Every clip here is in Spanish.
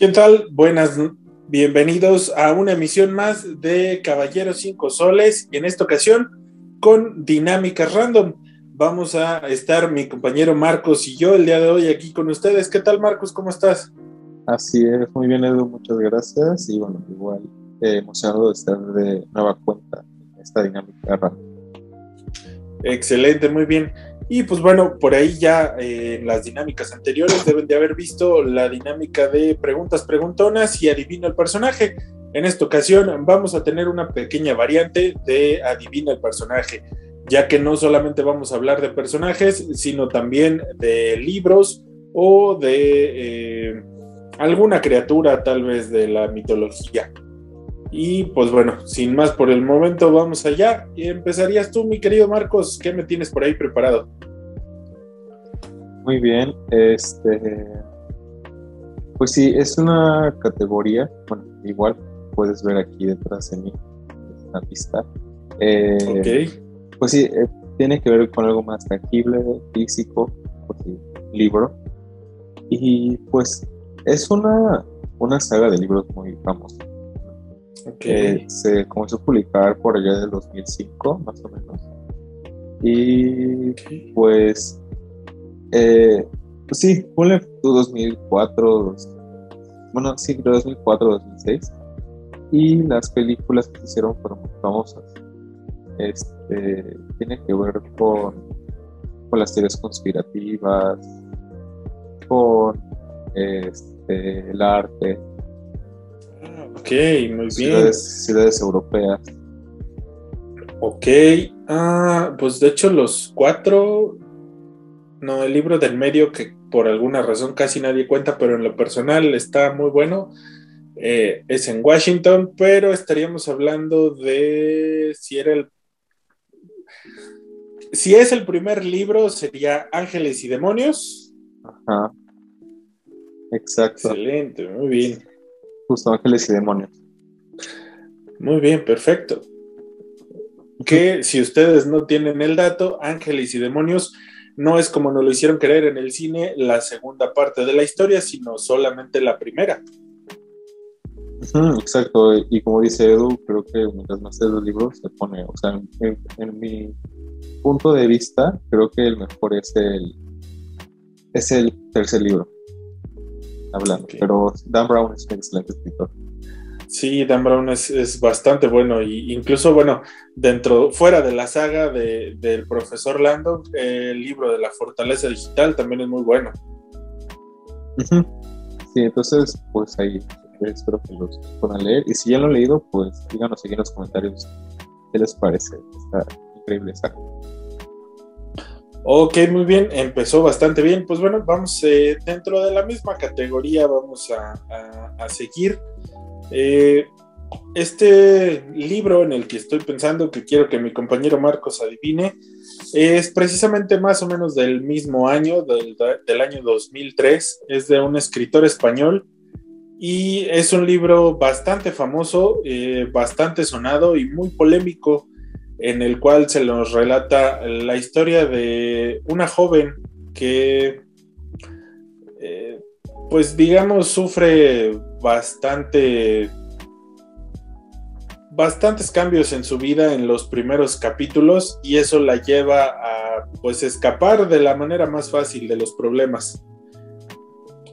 ¿Qué tal? Buenas, bienvenidos a una emisión más de Caballeros 5 Soles en esta ocasión con Dinámicas Random. Vamos a estar mi compañero Marcos y yo el día de hoy aquí con ustedes. ¿Qué tal Marcos? ¿Cómo estás? Así es, muy bien Edu, muchas gracias y bueno, igual eh, emocionado de estar de nueva cuenta en esta dinámica. Excelente, muy bien. Y pues bueno, por ahí ya eh, en las dinámicas anteriores deben de haber visto la dinámica de preguntas preguntonas y adivina el personaje. En esta ocasión vamos a tener una pequeña variante de adivina el personaje, ya que no solamente vamos a hablar de personajes, sino también de libros o de eh, alguna criatura tal vez de la mitología. Y pues bueno, sin más por el momento, vamos allá. Y empezarías tú, mi querido Marcos, ¿qué me tienes por ahí preparado? Muy bien, este. Pues sí, es una categoría, bueno, igual puedes ver aquí detrás de mí, una pista. Eh, Pues sí, eh, tiene que ver con algo más tangible, físico, pues libro. Y pues es una, una saga de libros muy famosa. Okay. se comenzó a publicar por allá del 2005, más o menos. Y pues, eh, pues sí, ponle 2004, bueno, sí, creo 2004, 2006. Y las películas que se hicieron fueron muy famosas. Este, tiene que ver con, con las teorías conspirativas, con este, el arte, Ok, muy bien. Ciudades, europeas. Ok, ah, pues de hecho los cuatro, no, el libro del medio que por alguna razón casi nadie cuenta, pero en lo personal está muy bueno, eh, es en Washington, pero estaríamos hablando de si era el... Si es el primer libro, sería Ángeles y Demonios. Ajá. Exacto. Excelente, muy bien justo ángeles y demonios. Muy bien, perfecto. Que si ustedes no tienen el dato, Ángeles y Demonios no es como nos lo hicieron creer en el cine la segunda parte de la historia, sino solamente la primera. Exacto, y como dice Edu, creo que mientras más los libros se pone, o sea, en, mi punto de vista, creo que el mejor es el, es el tercer libro hablando. Pero Dan Brown es un excelente escritor. Sí, Dan Brown es, bastante bueno. Y incluso, bueno, dentro, fuera de la saga del profesor Lando, el libro de la fortaleza digital también es muy bueno. Sí, entonces, pues ahí espero que los puedan leer. Y si ya lo han leído, pues díganos aquí en los comentarios qué les parece. Está increíble esa. Ok, muy bien, empezó bastante bien. Pues bueno, vamos eh, dentro de la misma categoría, vamos a, seguir. Eh, este libro en el que estoy pensando, que quiero que mi compañero Marcos adivine, es precisamente más o menos del mismo año, del, del año 2003. Es de un escritor español y es un libro bastante famoso, eh, bastante sonado y muy polémico en el cual se nos relata la historia de una joven que, eh, pues digamos, sufre bastante, bastantes cambios en su vida en los primeros capítulos y eso la lleva a, pues, escapar de la manera más fácil de los problemas.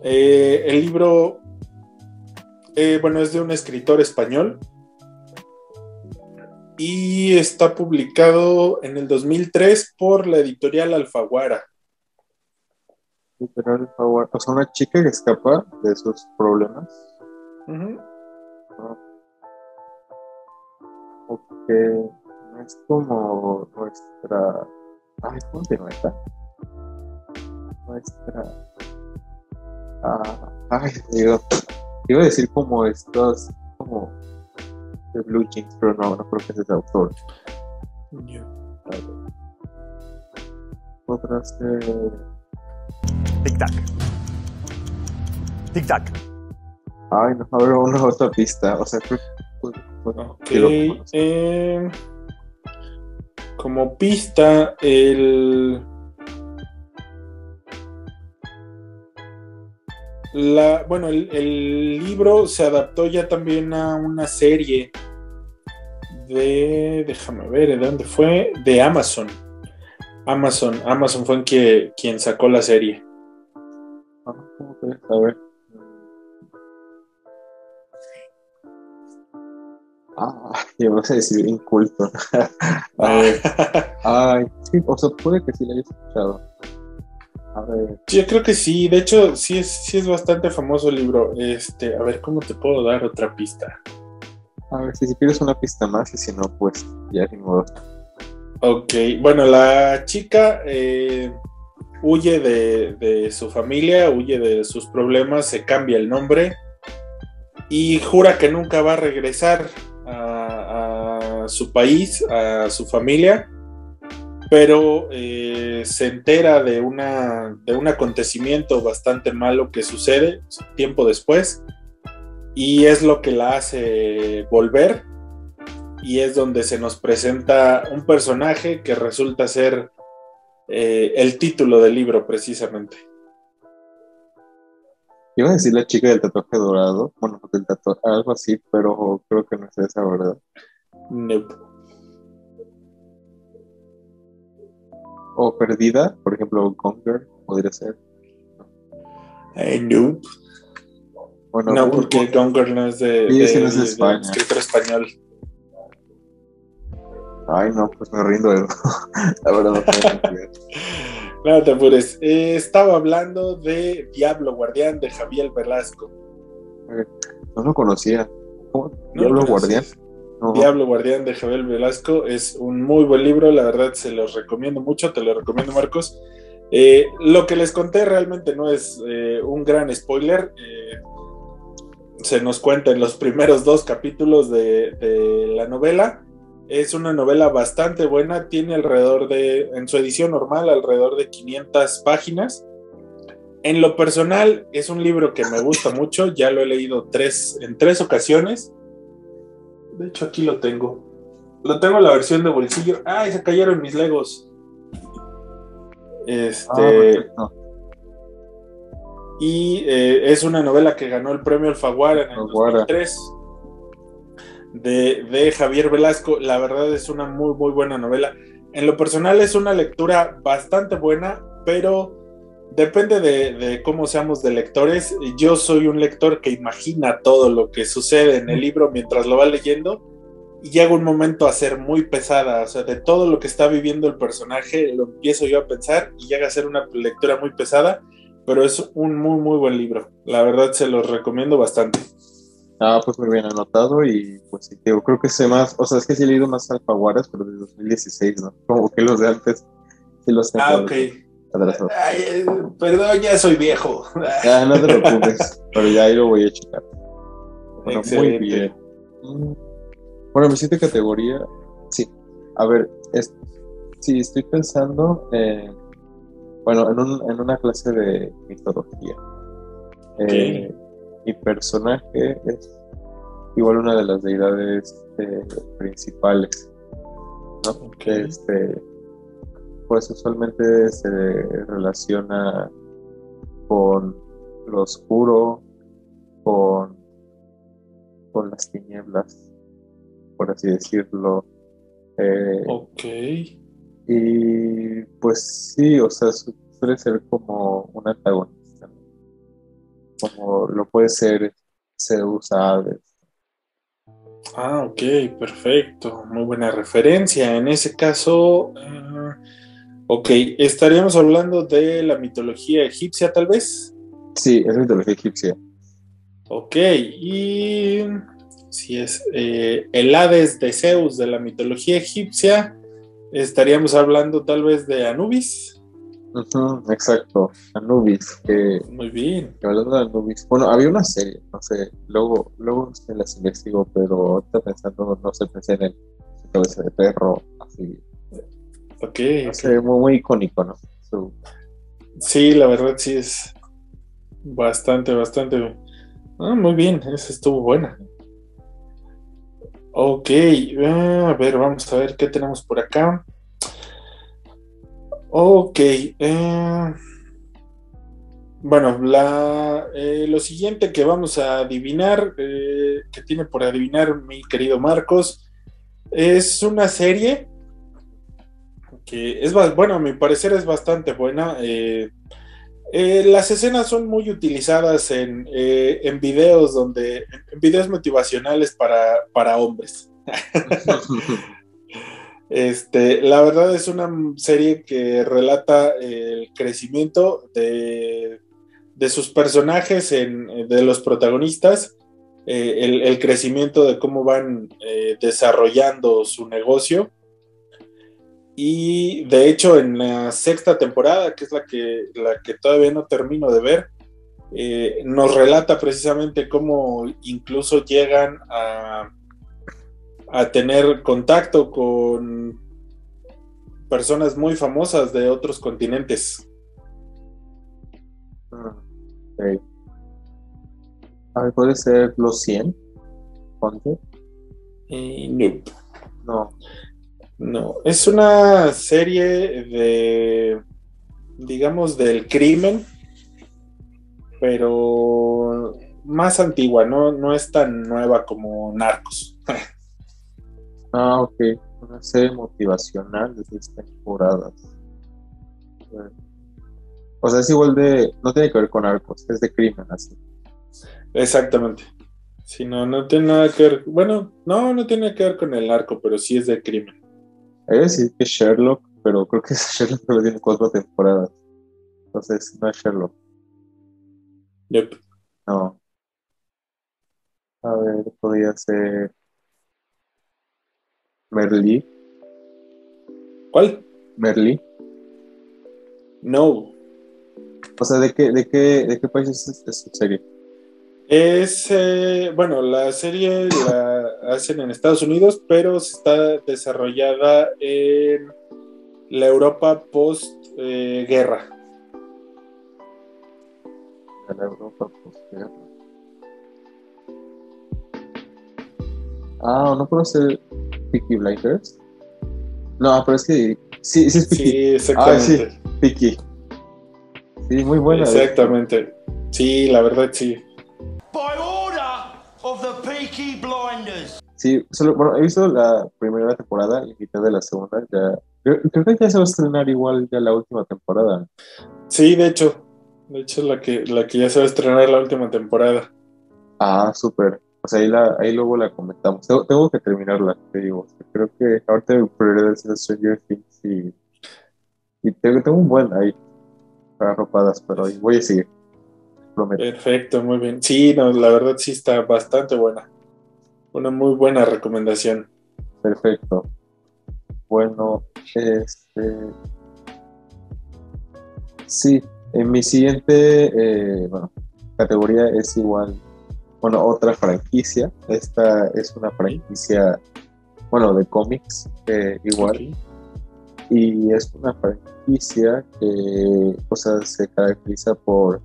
Eh, el libro, eh, bueno, es de un escritor español y está publicado en el 2003 por la editorial Alfaguara. Editorial Alfaguara, o sea, una chica que escapa de sus problemas. Ok, no es como nuestra. Ay, ¿cómo se llama esta? Nuestra. Ah, ay, Dios. Iba a decir como estos, como de Blue Jeans, pero no, no creo que sea ese autor. Podrá ser. Tic-tac. Tic-tac. Ay, no, a ver, una otra pista. O sea, creo que. Eh, como pista, el. La, bueno, el, libro se adaptó ya también a una serie de, déjame ver, ¿de dónde fue? De Amazon. Amazon, Amazon fue quien, quien sacó la serie. Ah, a ver. Ah, yo voy a decir inculto. a ver. Ay, sí, o sea, puede que sí la haya escuchado. Yo creo que sí, de hecho, sí es, sí es bastante famoso el libro. Este, a ver, ¿cómo te puedo dar otra pista? A ver, si, si quieres una pista más y si no, pues ya ni modo. Ok, bueno, la chica eh, huye de, su familia, huye de sus problemas, se cambia el nombre y jura que nunca va a regresar a su país, a su familia pero eh, se entera de, una, de un acontecimiento bastante malo que sucede tiempo después y es lo que la hace volver y es donde se nos presenta un personaje que resulta ser eh, el título del libro precisamente. Iba a decir la chica del tatuaje dorado, bueno, del tatuaje, algo así, pero creo que no es esa, ¿verdad? Nope. O perdida, por ejemplo, Gonger podría ser. Eh, no. Bueno, no, porque Gonger no es de, sí, de, no es de España. escritor español. Ay, no, pues me rindo. La verdad no tengo No te apures. Eh, estaba hablando de Diablo Guardián de Javier Velasco. Eh, no lo conocía. ¿Cómo? ¿Diablo Guardián? Diablo Guardián de Javier Velasco. Es un muy buen libro, la verdad se los recomiendo mucho, te lo recomiendo Marcos. Eh, lo que les conté realmente no es eh, un gran spoiler. Eh, se nos cuenta en los primeros dos capítulos de, de, la novela. Es una novela bastante buena, tiene alrededor de, en su edición normal, alrededor de 500 páginas. En lo personal, es un libro que me gusta mucho, ya lo he leído tres, en tres ocasiones. De hecho, aquí lo tengo. Lo tengo en la versión de bolsillo. ¡Ay, se cayeron mis legos! Este. Ah, y eh, es una novela que ganó el premio Alfaguara en el 2003 de, de, Javier Velasco. La verdad es una muy, muy buena novela. En lo personal es una lectura bastante buena, pero depende de, cómo seamos de lectores. Yo soy un lector que imagina todo lo que sucede en el libro mientras lo va leyendo y llega un momento a ser muy pesada. O sea, de todo lo que está viviendo el personaje, lo empiezo yo a pensar y llega a ser una lectura muy pesada, pero es un muy, muy buen libro. La verdad se los recomiendo bastante. Ah, pues muy bien anotado y pues sí, creo que sé más, o sea, es que sí he leído más Alfaguaras, pero de 2016, ¿no? Como que los de antes sí los tengo. Ah, ok. Ay, perdón, ya soy viejo. Ya, no te preocupes, pero ya ahí lo voy a checar. Bueno, muy bien. Bueno, mi siguiente categoría, sí. A ver, es, sí, estoy pensando en, bueno, en, un, en una clase de mitología. Eh, mi personaje es igual una de las deidades eh, principales, ¿no? Este, pues usualmente se relaciona con lo oscuro, con, con las tinieblas, por así decirlo. Eh, ok. Y pues sí, o sea, suele ser como un antagonista, como lo puede ser Zeus Hades. Ah, ok, perfecto. Muy buena referencia. En ese caso, eh, Ok, estaríamos hablando de la mitología egipcia, tal vez. Sí, es mitología egipcia. Ok, y si es eh, el Hades de Zeus de la mitología egipcia, estaríamos hablando tal vez de Anubis. exacto, Anubis. Muy bien. hablando de Anubis, bueno, había una serie, no sé, luego, luego se las investigo, pero ahorita pensando, no sé, pensé en el cabeza de perro, así Ok. Muy, muy, icónico, ¿no? Sí, la verdad sí es Bastante, bastante. Ah, muy bien, esa estuvo buena. Ok, a ver, vamos a ver qué tenemos por acá. Ok. Eh, bueno, la, eh, lo siguiente que vamos a adivinar, eh, que tiene por adivinar mi querido Marcos, es una serie que es, bueno, a mi parecer es bastante buena. las escenas son muy utilizadas en, en videos donde, en videos motivacionales para, para hombres. Este, la verdad es una serie que relata el crecimiento de, sus personajes, de los protagonistas, eh, el, crecimiento de cómo van eh, desarrollando su negocio. Y de hecho, en la sexta temporada, que es la que, la que todavía no termino de ver, eh, nos relata precisamente cómo incluso llegan a a tener contacto con personas muy famosas de otros continentes. A ver, ¿puede ser los 100? ¿Cuánto? Eh, no. No. Es una serie de, digamos, del crimen, pero más antigua, no, no es tan nueva como Narcos. Ah, ok. Una serie motivacional de seis temporadas. O sea, es igual de. No tiene que ver con arcos, es de crimen, así. Exactamente. Si no, no tiene nada que ver. Bueno, no, no tiene que ver con el arco, pero sí es de crimen. Hay que decir que Sherlock, pero creo que Sherlock pero tiene cuatro temporadas. Entonces, no es Sherlock. Yep. No. A ver, podría ser. Merlí. ¿Cuál? Merlí. No. O sea, ¿de qué, de qué, de qué país es esta serie? Es, eh, bueno, la serie la hacen en Estados Unidos, pero está desarrollada en la Europa post-guerra. Eh, la Europa post-guerra. Ah, no ser Peaky Blinders. No, pero es que sí, sí es Peaky. Sí, exactamente. Ah, sí, Peaky. Sí, muy buena. Exactamente. Sí, la verdad sí. Sí, solo, bueno, he visto la primera temporada y mitad de la segunda. Ya, creo, que ya se va a estrenar igual ya la última temporada. Sí, de hecho. De hecho, la que, la que ya se va a estrenar la última temporada. Ah, súper. O sea, ahí, la, ahí luego la comentamos. Tengo, que terminarla, te digo. Creo que ahorita mi prioridad es Stranger Things y, y tengo, tengo, un buen ahí para ropadas, pero voy a seguir. Prometo. Perfecto, muy bien. Sí, no, la verdad sí está bastante buena. Una muy buena recomendación. Perfecto. Bueno, este. Sí, en mi siguiente eh, bueno, categoría es igual bueno, otra franquicia. Esta es una franquicia, bueno, de cómics, eh, igual. Y es una franquicia que, o sea, se caracteriza por,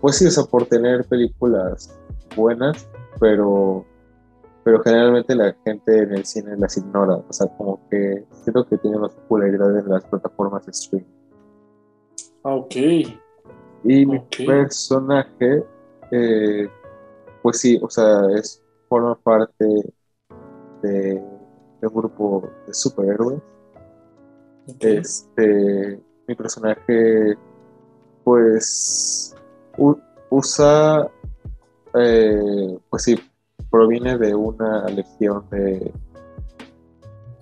pues sí, o sea, por tener películas buenas, pero, pero generalmente la gente en el cine las ignora. O sea, como que siento que tiene más popularidad en las plataformas de streaming. Ah, ok. Y mi personaje eh, pues sí, o sea, es, forma parte de, un grupo de superhéroes. Este, mi personaje, pues, usa, eh, pues sí, proviene de una legión de...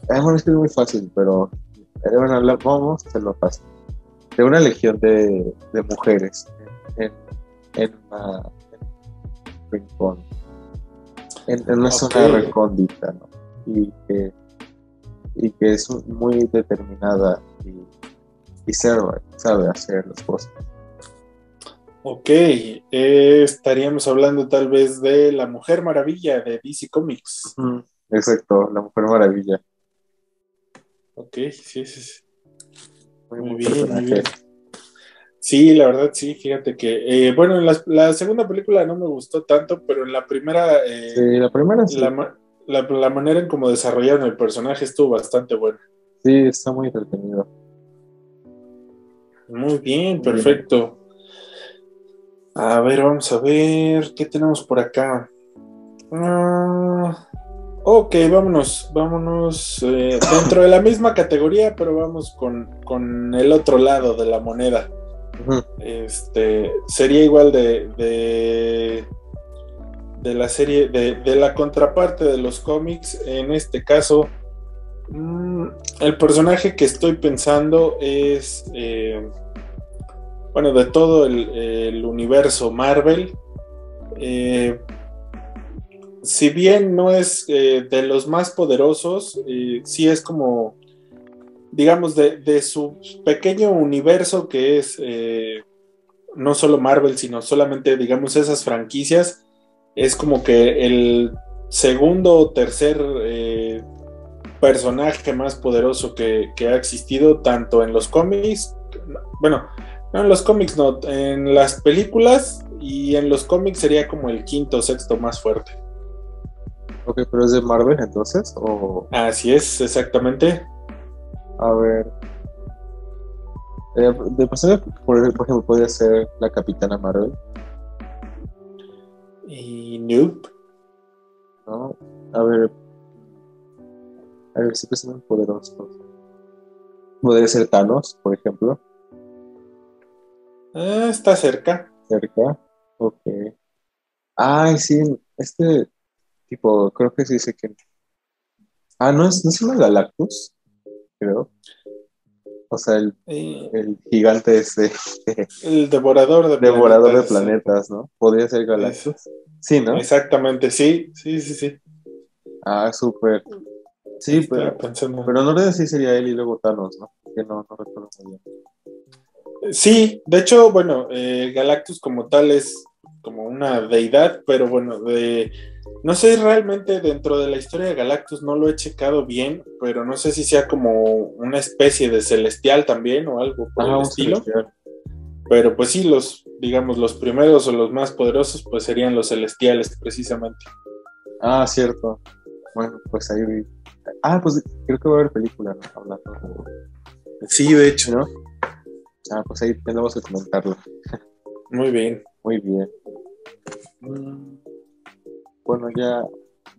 bueno, es que es muy fácil, pero eh, bueno, vamos a hacerlo fácil. De una legión de, mujeres en, en una rincón, en, una zona recóndita, ¿no? Y que, y que es muy determinada y, y sabe, sabe hacer las cosas. Ok, eh, estaríamos hablando tal vez de la Mujer Maravilla de DC Comics. exacto, la Mujer Maravilla. Ok, sí, sí, sí. Muy, bien, muy bien. Sí, la verdad sí, fíjate que, eh, bueno, en la, segunda película no me gustó tanto, pero en la primera... Eh, sí, la primera sí. La, manera en cómo desarrollaron el personaje estuvo bastante buena. Sí, está muy entretenido. Muy bien, perfecto. A ver, vamos a ver, ¿qué tenemos por acá? Ah, ok, vámonos, vámonos eh, dentro de la misma categoría, pero vamos con, el otro lado de la moneda. Este sería igual de, de, de la serie, de, la contraparte de los cómics. En este caso, mm, el personaje que estoy pensando es, eh, bueno, de todo el, universo Marvel. Eh, si bien no es eh, de los más poderosos, eh, sí es como, digamos, de, su pequeño universo que es no solo Marvel, sino solamente, digamos, esas franquicias, es como que el segundo o tercer personaje más poderoso que, ha existido, tanto en los cómics, bueno, no en los cómics, no, en las películas y en los cómics sería como el quinto o sexto más fuerte. Ok, pero es de Marvel entonces, o... Así es, exactamente. A ver. Eh, de personaje, por, ejemplo, podría ser la Capitana Marvel. Y Noob. No, a ver. A ver, sí que son poderosos. Podría ser Thanos, por ejemplo. Ah, está cerca. Cerca, ok. Ay, sí, este Tipo, creo que sí dice que. Ah, no es, no es una Galactus, creo. O sea, el, eh. el gigante ese. El devorador de devorador planetas. de planetas, ¿no? Podría ser Galactus. Sí, ¿no? Exactamente, sí, sí, sí, sí. Ah, súper. Sí, pero, pero no le si sería él y luego Thanos, ¿no? Que no, no recuerdo muy bien. Sí, de hecho, bueno, eh, Galactus como tal es como una deidad, pero bueno, de no sé realmente dentro de la historia de Galactus, no lo he checado bien, pero no sé si sea como una especie de celestial también o algo por el estilo. Pero pues sí, los, digamos, los primeros o los más poderosos, pues serían los celestiales, precisamente. Ah, cierto. Bueno, pues ahí Ah, pues creo que va a haber película hablando. Sí, de hecho, ¿no? Ah, pues ahí tenemos que comentarlo. Muy bien. Muy bien. Bueno, ya,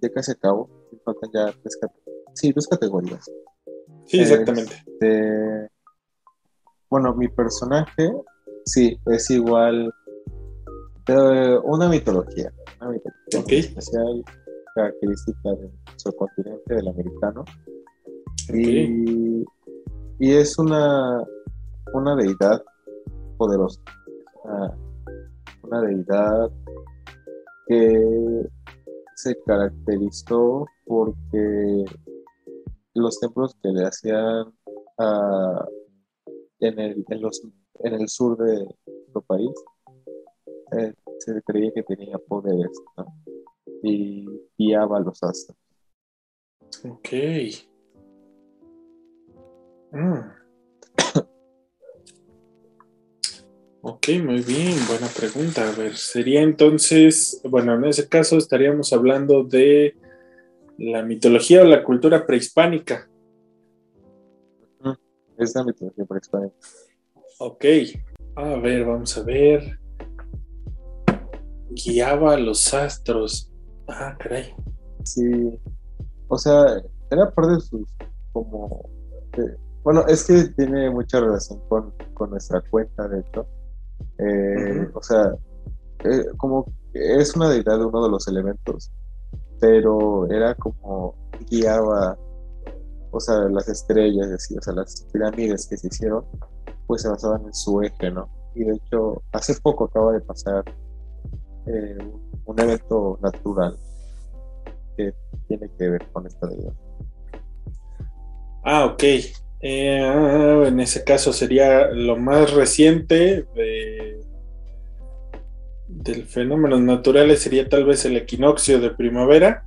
ya casi acabo. Faltan ya tres, sí, dos categorías. Sí, exactamente. Este, bueno, mi personaje, sí, es igual una mitología. Una mitología especial, característica del subcontinente del americano. Y, y, es una, una deidad poderosa. Una, deidad que se caracterizó porque los templos que le hacían en, el, en, el sur de nuestro país eh, se creía que tenía poderes y guiaba los astros. Ok. Mm. Ok, muy bien, buena pregunta. A ver, sería entonces, bueno, en ese caso estaríamos hablando de la mitología o la cultura prehispánica. Es la mitología prehispánica. Ok, a ver, vamos a ver. Guiaba a los astros. Ah, caray. Sí, o sea, era parte de sus, como, bueno, es que tiene mucha relación con, con nuestra cuenta, de hecho eh, o sea, eh, como es una deidad de uno de los elementos, pero era como guiaba, o sea, las estrellas, así, o sea, las pirámides que se hicieron, pues se basaban en su eje, ¿no? Y de hecho, hace poco acaba de pasar eh, un evento natural que tiene que ver con esta deidad. Ah, ok. Eh, en ese caso sería lo más reciente de, del fenómenos naturales, sería tal vez el equinoccio de primavera.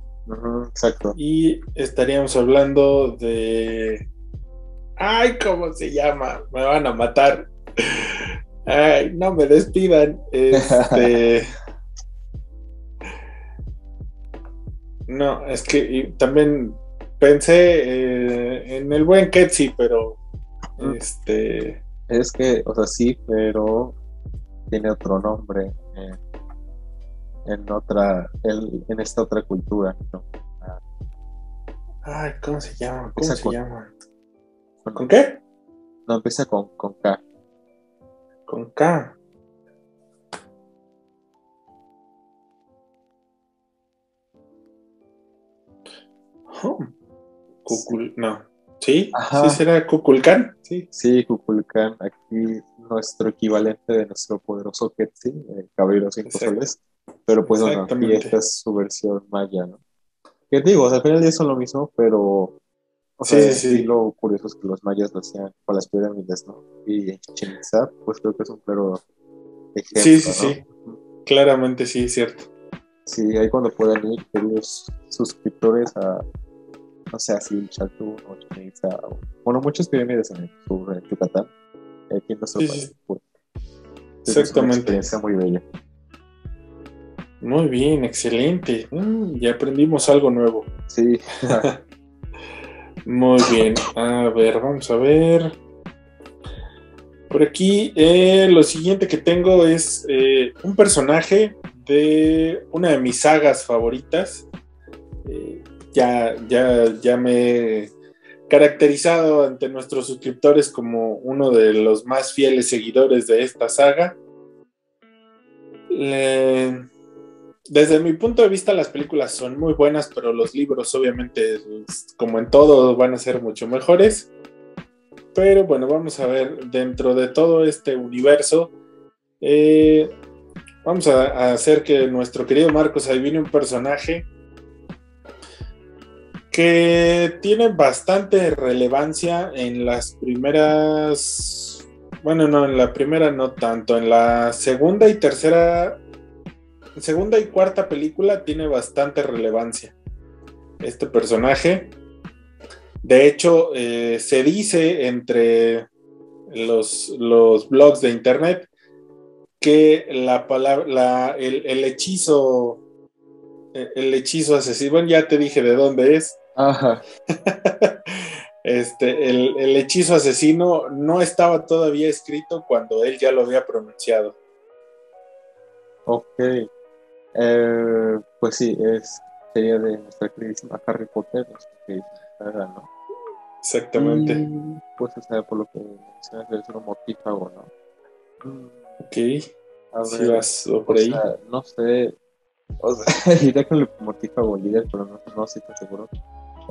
exacto. Y estaríamos hablando de... ¡Ay, cómo se llama! Me van a matar. Ay, no me despidan. Este. no, es que también pensé eh, en el buen Ketsi, pero. Mm. Este. Es que, o sea, sí, pero tiene otro nombre en, otra, en, esta otra cultura, ¿no? Ay, ¿cómo se llama? ¿Cómo se llama? Con, qué? No, empieza con, con K. Con K. Oh. No. ¿Sí? ¿Sí será Cuculcán? Sí. Sí, Cuculcán. Aquí nuestro equivalente de nuestro poderoso Quetzal, el Caballero Cinco Soles. Pero pues bueno, aquí esta es su versión maya, ¿no? Que digo, al final son lo mismo, pero o sea, sí, sí, lo curioso es que los mayas lo hacían con las pirámides, ¿no? Y en Chichen pues creo que es un claro ejemplo. Sí, sí, sí. Claramente sí, es cierto. Sí, ahí cuando puedan ir, queridos suscriptores, a, no sé, así Chaltún o Chichen o, bueno, muchas pirámides en el sur de Yucatán, aquí en nuestro país. Pues, Exactamente. Es una experiencia muy bella. Muy bien, excelente. Mm, ya aprendimos algo nuevo. Sí. Muy bien. A ver, vamos a ver. Por aquí, eh, lo siguiente que tengo es eh, un personaje de una de mis sagas favoritas. Ya, ya, ya me he caracterizado ante nuestros suscriptores como uno de los más fieles seguidores de esta saga. Desde mi punto de vista las películas son muy buenas, pero los libros obviamente, como en todo, van a ser mucho mejores. Pero bueno, vamos a ver dentro de todo este universo. Eh, vamos a, hacer que nuestro querido Marcos adivine un personaje que tiene bastante relevancia en las primeras, bueno, no, en la primera no tanto, en la segunda y tercera segunda y cuarta película tiene bastante relevancia este personaje. De hecho, eh, se dice entre los, los, blogs de internet que la palabra, el, hechizo, el hechizo asesino, bueno, ya te dije de dónde es. Ajá. este, el, el hechizo asesino no estaba todavía escrito cuando él ya lo había pronunciado. Ok. Eh, pues sí, es, sería de nuestra queridísima Harry Potter, ¿no? Exactamente. pues, o sea, por lo que mencionas, es un mortífago, ¿no? Ok. A ver, vas por ahí. no sé. O sea, diría que el mortífago líder, pero no, no estoy tan seguro.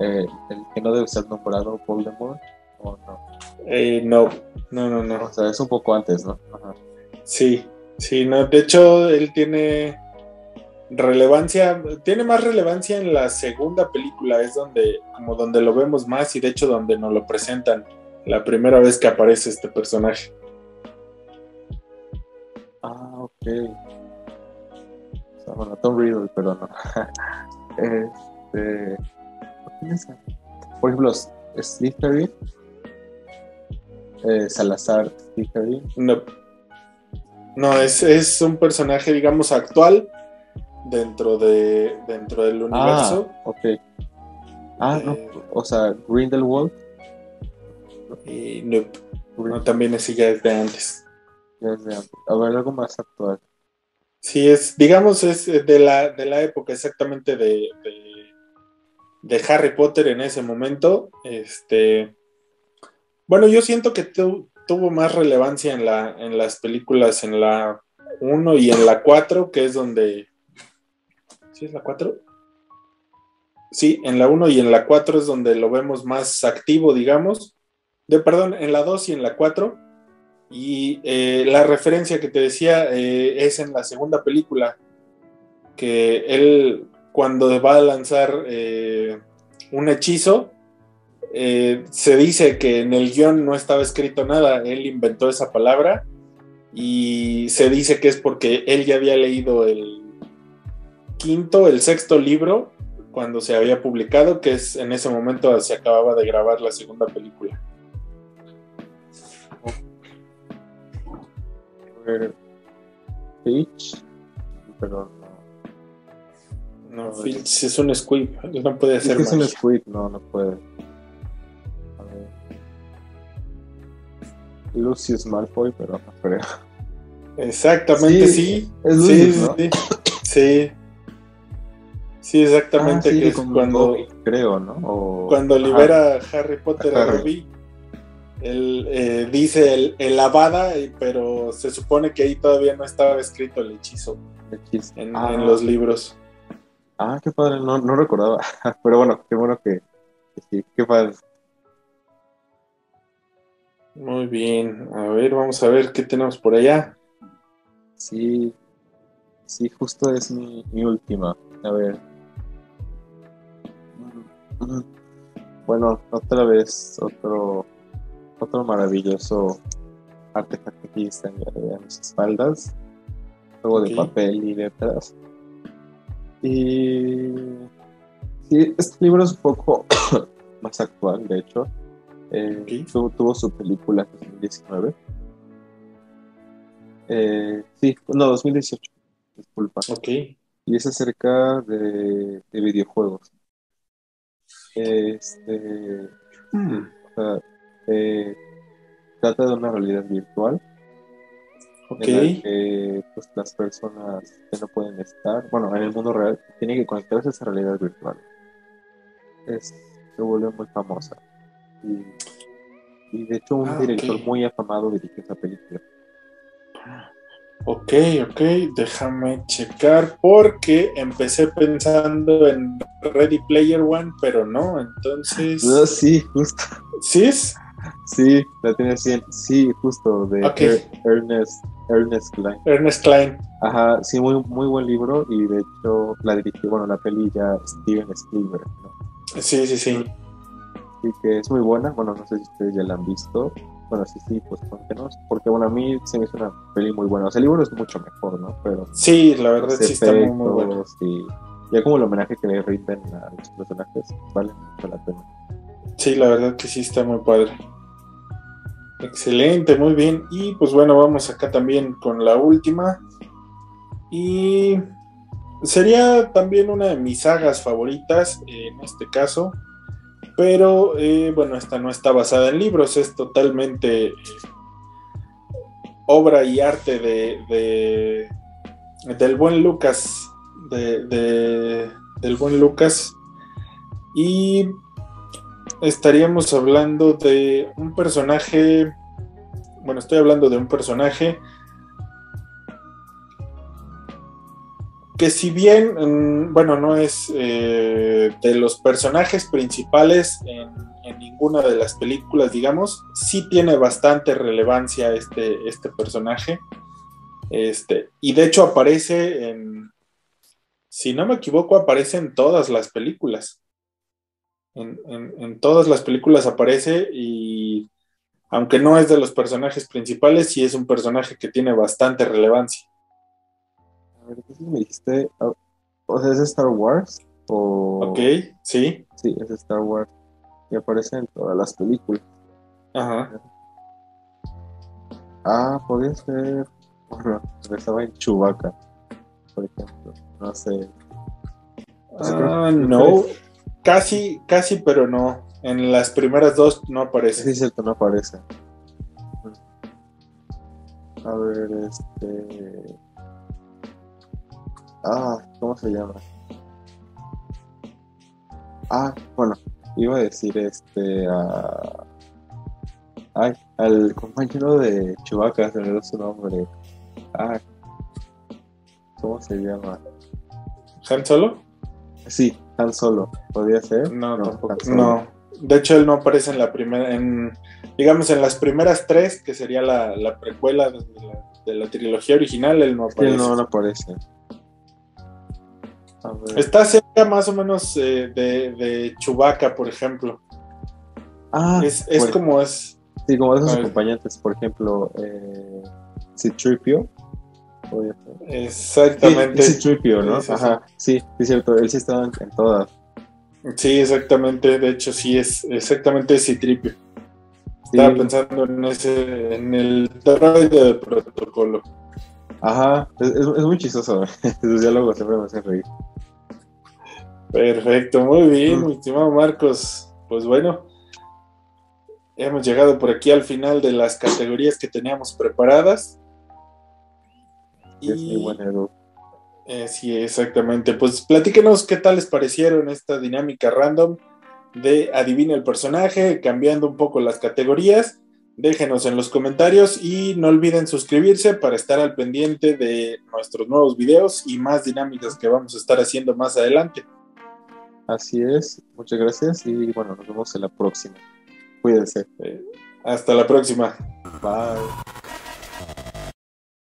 Eh, el que no debe ser nombrado Voldemort, ¿o no? Eh, no, no, no, no. O sea, es un poco antes, ¿no? Ajá. Sí, sí, no. De hecho, él tiene relevancia, tiene más relevancia en la segunda película, es donde, como donde lo vemos más y de hecho donde nos lo presentan la primera vez que aparece este personaje. Ah, ok. O bueno, Tom Riddle, pero no. este, por ejemplo, Slytherin, eh, Salazar Slytherin. No. No, es, es un personaje, digamos, actual dentro de dentro del universo. Ah, ok. Ah, no, eh, o sea, Grindelwald. Y no, no, también ese ya es de antes. Ya es de antes. A ver, algo más actual. Sí, es, digamos, es de la, de la época exactamente de, de, Harry Potter en ese momento. Este, bueno, yo siento que tuvo más relevancia en, la, en las películas en la 1 y en la 4, que es donde ¿Sí es la 4? Sí, en la 1 y en la 4 es donde lo vemos más activo, digamos. De, perdón, en la 2 y en la 4. Y eh, la referencia que te decía eh, es en la segunda película, que él cuando va a lanzar eh, un hechizo, se dice que en el guion no estaba escrito nada, él inventó esa palabra y se dice que es porque él ya había leído el, quinto, el sexto libro, cuando se había publicado, que es en ese momento se acababa de grabar la segunda película. Peach, pero no. No, Filch es un squid, no puede ser. Es, es un squid, no, no puede. A ver. Lucius Malfoy, pero no creo. Exactamente, sí. Es Lucius, sí, ¿no? sí, sí. Sí, exactamente, ah, que es cuando. creo, ¿no? Cuando libera a Harry Potter a Ruby él eh, dice el, el Avada, pero se supone que ahí todavía no estaba escrito el hechizo, En, ah. los libros. Ah, qué padre, no, no recordaba. Pero bueno, qué bueno que, sí, qué padre. Muy bien, a ver, vamos a ver qué tenemos por allá. Sí, sí, justo es mi, mi última. A ver. Bueno, otra vez, otro otro maravilloso artefacto que está en, mis espaldas, juego de papel y letras. Y sí, este libro es un poco más actual, de hecho. Eh, tuvo, su película en 2019. Eh, sí, no, 2018, disculpa. Ok. Y es acerca de, videojuegos. Este. Hmm. O sea, eh, trata de una realidad virtual. Ok. En que pues, las personas que no pueden estar, bueno, en el mundo real, tienen que conectarse a esa realidad virtual. Es, se vuelve muy famosa. Y, de hecho, un ah, director muy afamado dirigió esa película. Ok, ok, déjame checar porque empecé pensando en Ready Player One, pero no, entonces. No, sí, justo. ¿Sí es? Sí, la tiene 100. Sí, justo, de Ernest, Ernest Klein. Ernest Klein. Ajá, sí, muy, muy buen libro y de hecho la dirigió, bueno, la peli ya Steven Spielberg, ¿no? Sí, sí, sí. Sí, que es muy buena. Bueno, no sé si ustedes ya la han visto. Bueno, sí, sí, pues cuéntenos. Porque, bueno, a mí se me hizo una peli muy buena. O sea, el libro es mucho mejor, ¿no? Pero. Sí, la verdad sí está muy, muy bueno. Sí. Ya como el homenaje que le rinden a los personajes, vale mucho la pena. Sí, la verdad que sí está muy padre. Excelente, muy bien. Y pues bueno, vamos acá también con la última. Y sería también una de mis sagas favoritas en este caso. Pero eh, bueno, esta no está basada en libros, es totalmente eh, obra y arte de, del buen Lucas. De, del buen Lucas. Y estaríamos hablando de un personaje, bueno, estoy hablando de un personaje que si bien, mm, bueno, no es eh, de los personajes principales en, ninguna de las películas, digamos, sí tiene bastante relevancia este, este personaje. Este, y de hecho aparece en, si no me equivoco, aparece en todas las películas en, todas las películas aparece y aunque no es de los personajes principales, sí es un personaje que tiene bastante relevancia. A ver, ¿qué me dijiste? Ah, o sea, ¿es Star Wars? O... Ok, sí. Sí, es Star Wars. Y aparece en todas las películas. Ajá. Ah, podría ser. Bueno, estaba en Chewbacca, por ejemplo. No sé. Ah, no. Casi, casi, pero no. En las primeras dos no aparece. Sí, es cierto, no aparece. A ver, este. Ah, ¿cómo se llama? Ah, bueno, iba a decir este a. Ay, al compañero de Chewbacca, se me dio su nombre. Ah, ¿cómo se llama? ¿Han Solo? Sí, tan Solo, ¿podría ser? No, tampoco. No, de hecho él no aparece en la primera, en, digamos en las primeras tres, que sería la, precuela de la, trilogía original, él no aparece. no, aparece. Está cerca más o menos eh, de, de Chewbacca, por ejemplo. Ah, es, es como es. Sí, como esos acompañantes, por ejemplo, eh, Citripio Exactamente. Sí, Tripio, ¿no? Ajá, sí, es cierto, él sí estaba en, todas. Sí, exactamente, de hecho sí es exactamente Citripio. Estaba pensando en ese, en el droide de protocolo. Ajá, es, muy chistoso. Sus diálogos siempre me hacen reír. Perfecto, muy bien, mm. mi estimado Marcos. Pues bueno, hemos llegado por aquí al final de las categorías que teníamos preparadas. Es muy bueno, eh, sí, exactamente. Pues platíquenos qué tal les parecieron esta dinámica random de adivina el personaje, cambiando un poco las categorías. Déjenos en los comentarios y no olviden suscribirse para estar al pendiente de nuestros nuevos videos y más dinámicas que vamos a estar haciendo más adelante. Así es, muchas gracias y bueno, nos vemos en la próxima. Cuídense. Eh, hasta la próxima. Bye.